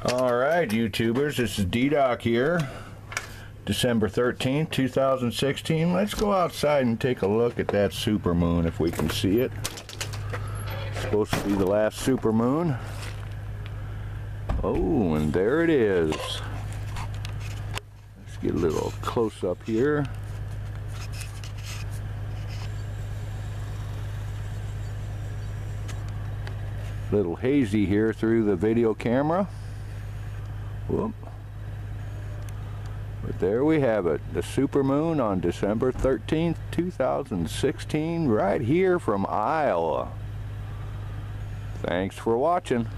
All right, YouTubers, this is D-Doc here. December 13th, 2016. Let's go outside and take a look at that super moon if we can see it. It's supposed to be the last super moon. Oh, and there it is. Let's get a little close up here. Little hazy here through the video camera. Whoop. But there we have it, the supermoon on December 13th, 2016, right here from Iowa. Thanks for watching.